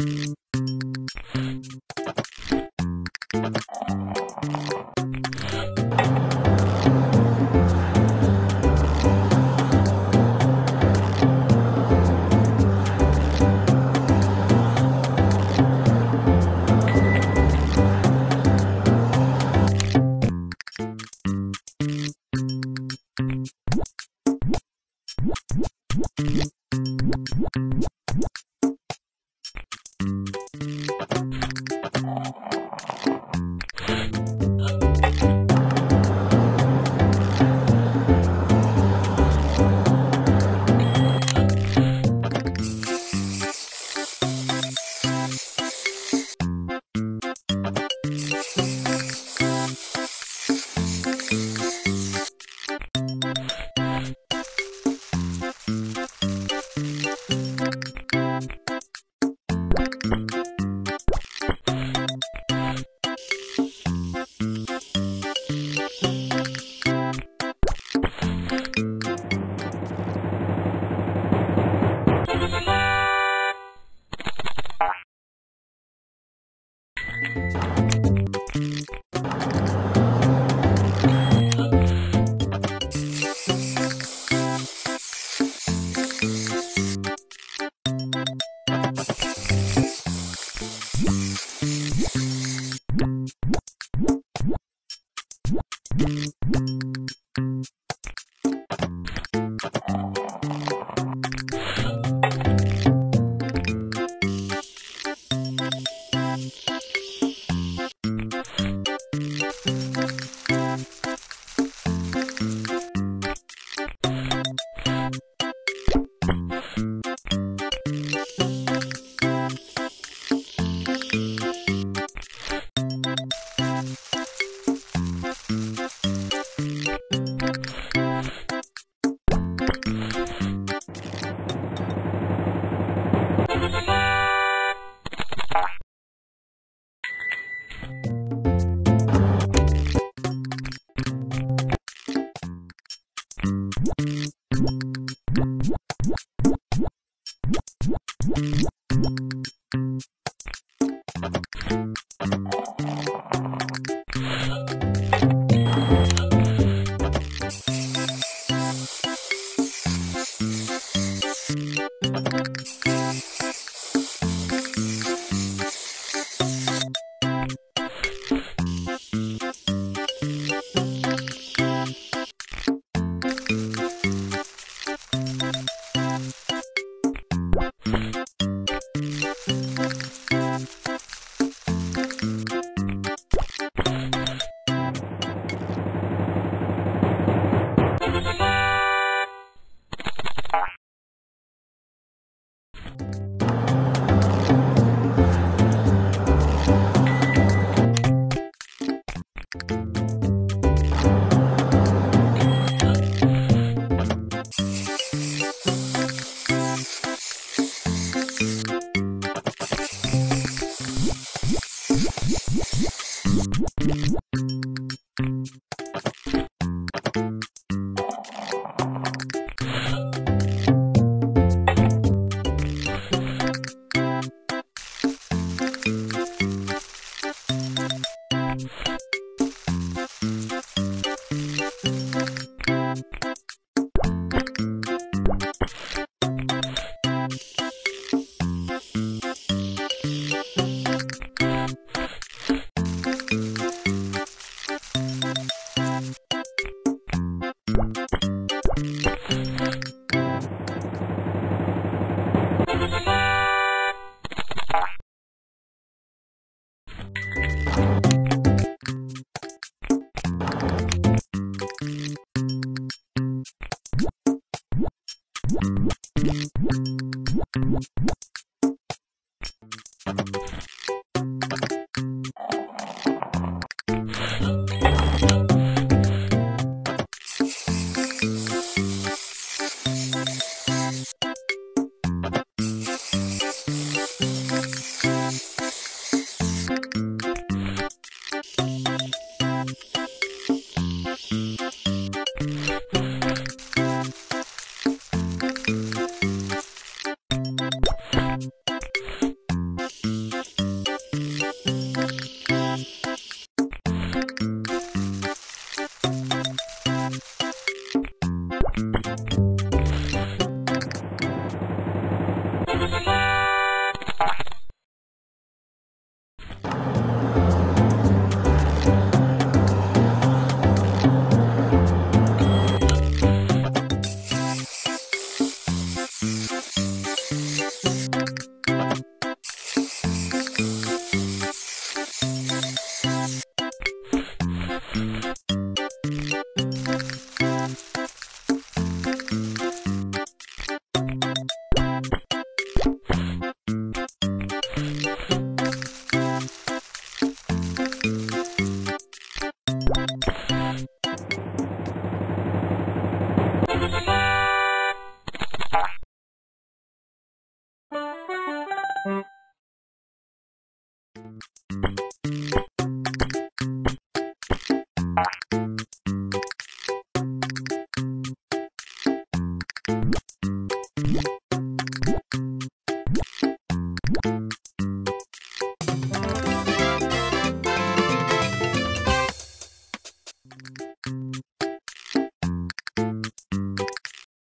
you